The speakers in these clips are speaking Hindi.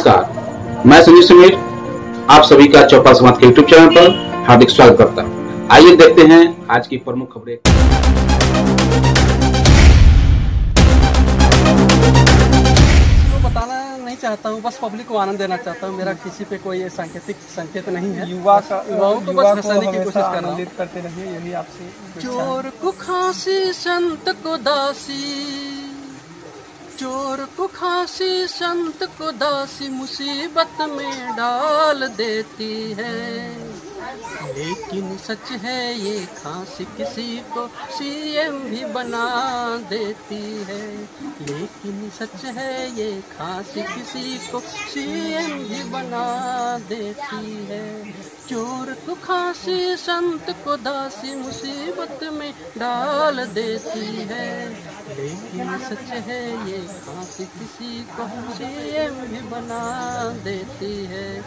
नमस्कार। मैं सुनील सुमीर आप सभी का चौपा समाज के यूट्यूब चैनल पर हार्दिक स्वागत करता हूँ। आइए देखते हैं आज की प्रमुख खबरें। बताना नहीं चाहता हूँ बस पब्लिक को आनंद देना चाहता हूँ। मेरा किसी पे कोई सांकेतिक संकेत नहीं है। युवा का युवाओं को युवा बस को हंसाने की कोशिश कर रहा करते रहिए यही आपसे चोर को खांसी संत को दासी। चोर को खांसी संत को दासी मुसीबत में डाल देती है। लेकिन सच है ये खांसी किसी को सीएम भी बना देती है। लेकिन सच है ये खांसी किसी को सीएम भी बना देती है। चोर को खांसी, संत को दासी मुसीबत में डाल देती है। लेकिन सच है ये खांसी किसी को सीएम भी बना देती है।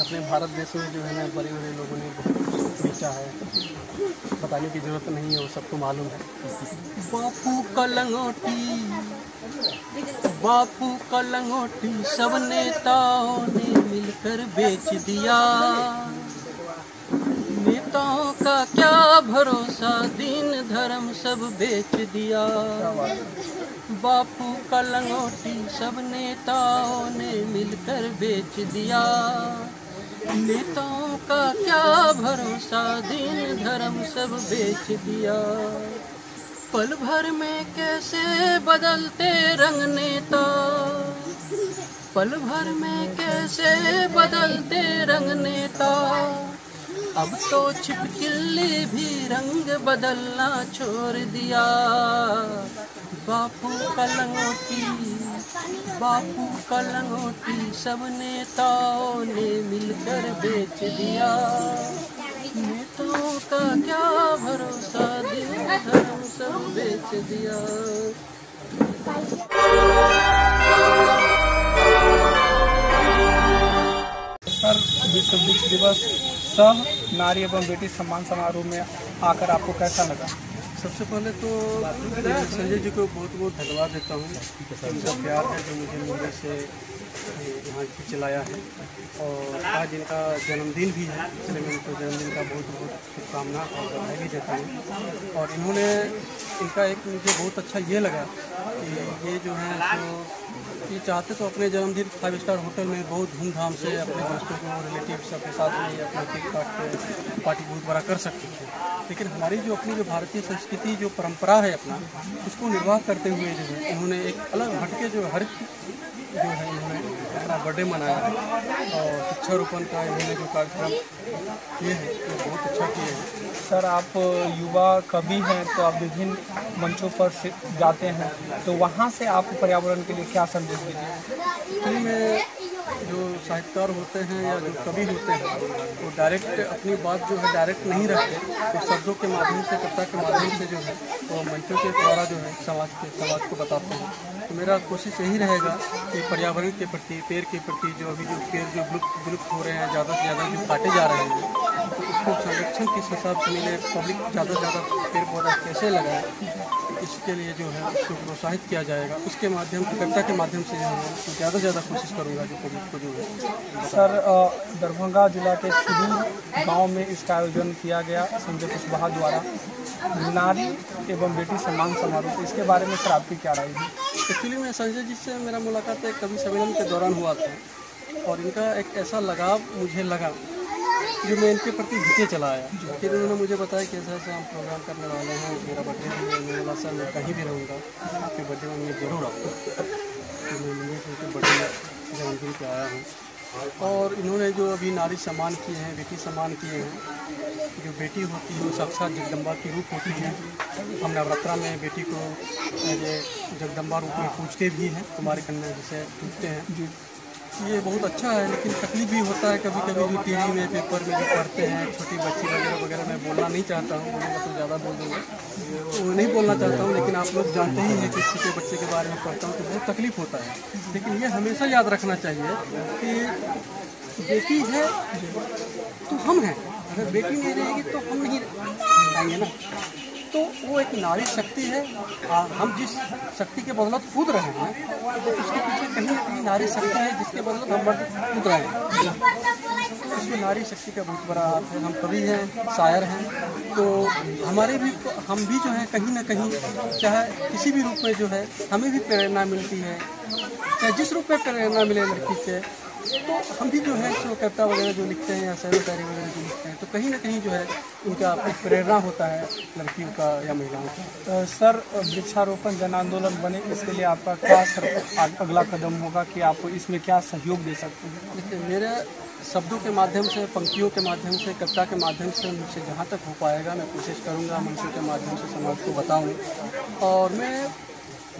अपने भारत देश में जो है ना बड़े बड़े लोगों ने बेचा है। बताने की ज़रूरत नहीं है वो सबको मालूम है। बापू का लंगोटी बापू का लंगोटी सब नेताओं ने मिलकर बेच दिया। नेताओं का क्या भरोसा दीन धर्म सब बेच दिया। बापू का लंगोटी सब नेताओं ने मिलकर बेच दिया। नेताओं का क्या भरोसा? दिन धर्म सब बेच दिया। पल भर में कैसे बदलते रंग नेता? पल भर में कैसे बदलते रंग नेता? अब तो छिपकली भी रंग बदलना छोड़ दिया। बापू का लंगोटी बापू का लंगोटी सब नेताओं ने मिलकर बेच दिया। नेताओं का क्या भरोसा दिन धर्म सब बेच दिया। विश्व दिवस सह नारी एवं बेटी सम्मान समारोह में आकर आपको कैसा लगा? सबसे पहले तो संजय जी को बहुत बहुत धन्यवाद देता हूँ। उनका प्यार है जो मुझे मुंबई से यहाँ चलाया है। और आज इनका जन्मदिन भी है, इसलिए मैं उनको जन्मदिन का बहुत बहुत शुभकामना और बधाई भी देता हूँ। और इन्होंने, इनका एक मुझे बहुत अच्छा ये लगा कि ये जो है सो ये चाहते तो अपने जन्मदिन फाइव स्टार होटल में बहुत धूमधाम से अपने दोस्तों को रिलेटिव सबके साथ में अपना केक काट के पार्टी बहुत बड़ा कर सकते थे। लेकिन हमारी जो अपनी जो भारतीय संस्कृति, जो परंपरा है अपना, उसको निर्वाह करते हुए जो है, उन्होंने एक अलग हटके जो हर जो है इन्होंने अपना बर्थडे मनाया है और वृक्षारोपण का इन्होंने जो कार्यक्रम किए हैं वो बहुत अच्छा किए हैं। सर आप युवा कवि हैं तो आप विभिन्न मंचों पर जाते हैं तो वहाँ से आप पर्यावरण के लिए क्या संदेश दीजिए? तो में जो साहित्यकार होते हैं या जो कवि होते हैं, वो डायरेक्ट अपनी बात जो है डायरेक्ट नहीं रखते। तो शब्दों के माध्यम से, कविता के माध्यम से जो है, वो मंचों के द्वारा जो है, समाज के, समाज को बताते हैं। तो मेरा कोशिश यही रहेगा कि पर्यावरण के प्रति, पेड़ के प्रति जो अभी जो पेड़ जो विलुप्त विलुप्त हो रहे हैं, ज़्यादा से ज़्यादा जो काटे जा रहे हैं उसको संरक्षण किस हिसाब से मिले? पब्लिक ज़्यादा से ज़्यादा पेड़ पौधा कैसे लगाए? इसके लिए जो है उसको प्रोत्साहित किया जाएगा। उसके माध्यम से कविता के माध्यम से जो है ज़्यादा से ज़्यादा कोशिश करूँगा जो पब्लिक को जो है। सर दरभंगा जिला के सुदूर गाँव में इसका आयोजन किया गया संजय कुशवाहा द्वारा। नारी एवं बेटी सम्मान समारोह तो इसके बारे में सर आपकी क्या राय है? एक्चुअली में संजय जी से मेरा मुलाकात एक कवि सम्मेलन के दौरान हुआ था और इनका एक ऐसा लगाव मुझे लगा जो मैं इनके प्रति घिटे चला आया। फिर उन्होंने मुझे बताया कि ऐसा ऐसा हम प्रोग्राम करने वाले हैं, मेरा बर्थडे है, मैं बोला सर मैं कहीं भी रहूँगा, आपके बर्थडे में मैं ज़रूर आऊँगा। तो मैं उनके बर्थडे जन्मदिन पे आया हूँ। और इन्होंने जो अभी नारी सम्मान किए हैं, बेटी सम्मान किए हैं, जो बेटी होती है, वो साक्षात जगदम्बा की रूप होती है। हम नवरात्रा में बेटी को जगदम्बा रूप में पूजते भी हैं, कुमारी कन्या जिसे पूजते हैं। ये बहुत अच्छा है, लेकिन तकलीफ़ भी होता है कभी कभी जो टीवी में, पेपर में जो पढ़ते हैं, छोटी बच्ची वगैरह वगैरह, मैं बोलना नहीं चाहता हूँ बोलूँगा तो ज़्यादा बोल दूँगा। वो नहीं बोलना चाहता हूँ, लेकिन आप लोग जानते ही हैं कि छोटे बच्चे के बारे में पढ़ता हूँ तो बहुत तकलीफ़ होता है। लेकिन ये हमेशा याद रखना चाहिए कि बेटी है तो हम हैं। अगर बेटी नहीं रहेगी तो हम नहीं आएँगे ना। तो वो एक नारी शक्ति है। आ, हम जिस शक्ति के बदौलत कूद रहे हैं तो उसके पीछे कहीं ना कहीं नारी शक्ति है जिसके बदौलत हम बढ़- कूद रहे हैं। तो उसमें नारी शक्ति का बहुत बड़ा हाथ है हम कवि हैं शायर हैं। तो हमारे भी हम भी जो है कहीं ना कहीं चाहे किसी भी रूप में जो है हमें भी प्रेरणा मिलती है। चाहे जिस रूप में प्रेरणा मिले लड़की से तो हम भी जो है सो कविता वगैरह जो लिखते हैं या शेर शायरी वगैरह जो लिखते हैं तो कहीं ना कहीं जो है उनका एक प्रेरणा होता है लड़कियों का या महिलाओं का। सर वृक्षारोपण, जन आंदोलन बने, इसके लिए आपका क्या सर अगला कदम होगा कि आप इसमें क्या सहयोग दे सकते हैं? देखिए, मेरे शब्दों के माध्यम से, पंक्तियों के माध्यम से, कविता के माध्यम से मुझसे जहाँ तक हो पाएगा, मैं कोशिश करूँगा मंचों के माध्यम से समाज को बताऊँ। और मैं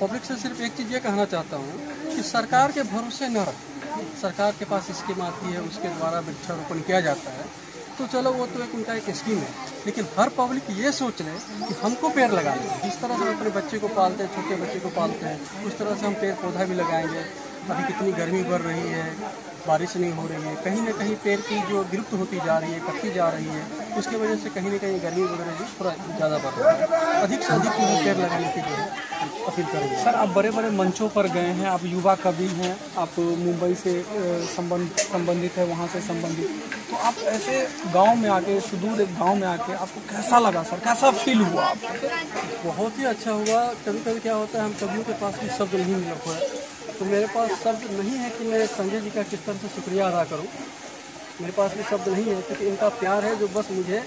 पब्लिक से सिर्फ़ एक चीज़ ये कहना चाहता हूँ कि सरकार के भरोसे न रहे सरकार के पास स्कीम आती है, उसके द्वारा वृक्षारोपण किया जाता है। तो चलो, वो तो एक उनका एक स्कीम है। लेकिन हर पब्लिक ये सोच ले कि हमको पेड़ लगाने। जिस तरह से हम अपने बच्चे को पालते हैं, छोटे बच्चे को पालते हैं, उस तरह से हम पेड़ पौधा भी लगाएँगे। अभी कितनी गर्मी बढ़ रही है बारिश नहीं हो रही है कहीं ना कहीं पेड़ की जो विलुप्त होती जा रही है कटती जा रही है उसकी वजह से कहीं ना कहीं गर्मी वगैरह भी थोड़ा ज़्यादा बढ़ रहा है। अधिक से अधिक जो पेड़ लगाने की जो है अपील करेंगे सर आप बड़े बड़े मंचों पर गए हैं आप युवा कवि हैं आप मुंबई से संबंध संबंधित है वहाँ से संबंधित। तो आप ऐसे गाँव में आके सुदूर एक गाँव में आके आपको कैसा लगा सर? कैसा फील हुआ आपको? बहुत ही अच्छा हुआ। कभी कभी क्या होता है हम कवियों के पास भी शब्द नहीं मिला हुआ है। तो मेरे पास शब्द नहीं है कि मैं संजय जी का किस तरह से शुक्रिया अदा करूँ। मेरे पास भी शब्द नहीं है क्योंकि इनका प्यार है जो बस मुझे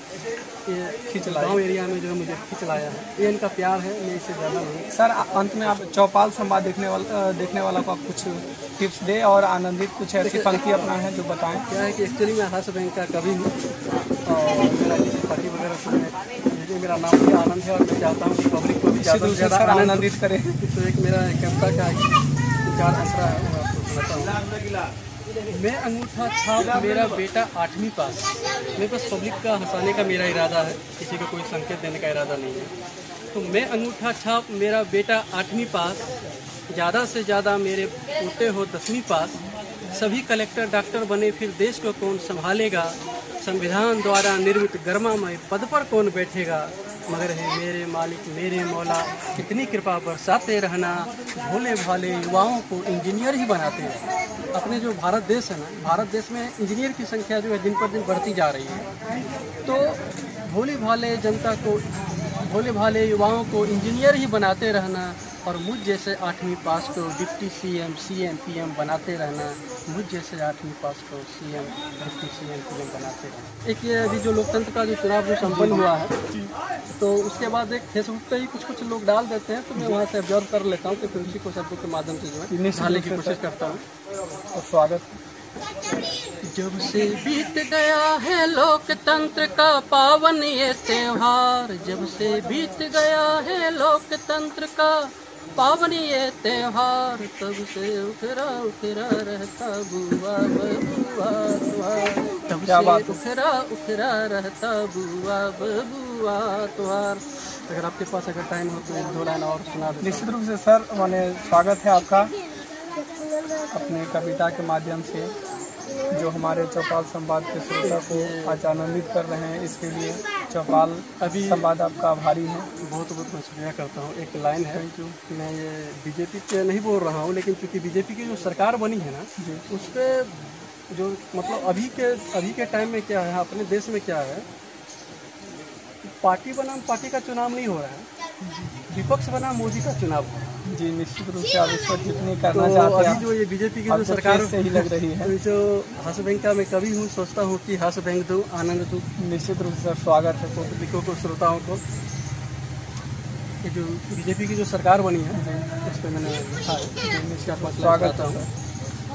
खींच गाँव एरिया में जो है मुझे खींच लाया है। ये इनका प्यार है मैं इससे ज़्यादा नहीं। सर अंत में आप चौपाल संवाद देखने वाला देखने वाला को आप कुछ टिप्स दे और आनंदित कुछ ऐसी पंक्ति अपना है जो बताएँ। क्या है कि एक्चुअली मैं हर्ष बैंक का कवि हूँ और मेरा पार्टी वगैरह से मैं मेरा नाम भी आनंद है और मैं चाहता हूँ कि पब्लिक को भी ज़्यादा आनंदित करें। तो एक मेरा कविता का है हूँ, मैं अंगूठा छाप, मेरा बेटा आठवीं पास। मेरे पास पब्लिक का हंसाने का मेरा इरादा है, किसी को कोई संकेत देने का इरादा नहीं है। तो मैं अंगूठा छाप, मेरा बेटा आठवीं पास, ज़्यादा से ज़्यादा मेरे पोते हो दसवीं पास, सभी कलेक्टर डॉक्टर बने, फिर देश को कौन संभालेगा? संविधान द्वारा निर्मित गर्मामय पद पर कौन बैठेगा? मगर है मेरे मालिक, मेरे मौला कितनी कृपा बरसाते रहना, भोले भाले युवाओं को इंजीनियर ही बनाते हैं। अपने जो भारत देश है ना, भारत देश में इंजीनियर की संख्या जो है दिन पर दिन बढ़ती जा रही है। तो भोले भाले जनता को भोले भाले युवाओं को इंजीनियर ही बनाते रहना और मुझ जैसे आठवीं पास को डिप्टी सीएम सीएम पीएम बनाते रहना मुझ जैसे आठवीं पास को सीएम डिप्टी सीएम पीएम बनाते रहना। एक ये अभी जो लोकतंत्र का जो चुनाव जो संपन्न हुआ है तो उसके बाद एक फेसबुक पे ही कुछ कुछ लोग डाल देते हैं तो मैं वहाँ से ऑब्ज़र्व कर लेता हूँ तो फिर उसी को शब्दों के माध्यम से जो है रूप की कोशिश करता हूँ। और स्वागत। जब से बीत गया है लोकतंत्र का पावन ये त्योहार जब से बीत गया है लोकतंत्र का पावन ये त्योहार तब से उखरा उखरा रहता बुआ बबुआ तब से उखरा उखरा रहता बुआ बबुआ तुहार अगर आपके पास अगर टाइम हो तो एक दो लाइन और सुना दे निश्चित रूप से सर मैंने स्वागत है आपका अपने कविता के माध्यम से। जो हमारे चौपाल संवाद के श्रोता को आज आनंदित कर रहे हैं इसके लिए चौपाल अभी संवाद आपका आभारी है। बहुत बहुत मैं शुक्रिया करता हूँ। एक लाइन है। मैं ये बीजेपी पे नहीं बोल रहा हूँ लेकिन चूँकि बीजेपी की जो सरकार बनी है ना उस पर जो मतलब अभी के अभी के टाइम में क्या है अपने देश में क्या है पार्टी बनाम पार्टी का चुनाव नहीं हो रहा है। विपक्ष बना मोदी का चुनाव। हो है जी निश्चित रूप से आप इस पर टिप्पणी तो करना चाहते अभी हैं जो ये बीजेपी की जो तो सरकार से ही लग रही है। जो हंस बैंक का मैं कभी हूँ सोचता हूँ कि हंस बैंक दूँ आनंद दूँ। निश्चित रूप से स्वागत है पब्लिकों को श्रोताओं को। ये जो बीजेपी की जो सरकार बनी है उस पर मैंने है। स्वागत स्वागत है।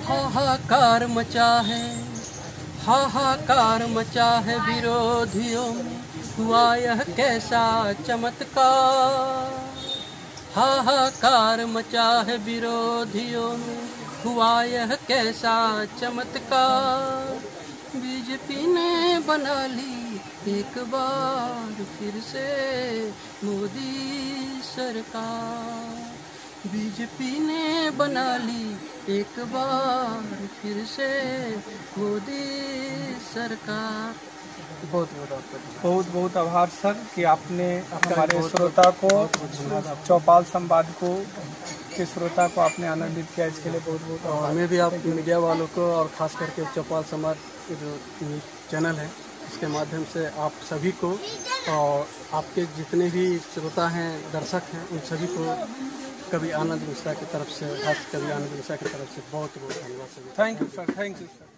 हाहाकार मचा है हाहाकार मचा है विरोधियों में। हुआ यह कैसा चमत्कार? हाहाकार मचा है विरोधियों में हुआ यह कैसा चमत्कार? बीजेपी ने बना ली एक बार फिर से मोदी सरकार। बीजेपी ने बना ली एक बार फिर से मोदी सरकार। बहुत बहुत बहुत बहुत आभार सर कि आपने हमारे श्रोता को। चौपाल संवाद को के श्रोता को आपने आनंदित किया। इसके लिए बहुत बहुत और आभार। मैं भी आप मीडिया वालों को और ख़ास करके चौपाल समाज के जो चैनल है उसके माध्यम से आप सभी को और आपके जितने भी श्रोता हैं दर्शक हैं उन सभी को कभी आनंद मिश्रा की तरफ़ से खास कभी आनंद मिश्रा की तरफ़ से बहुत बहुत धन्यवाद सभी thank you sir thank you sir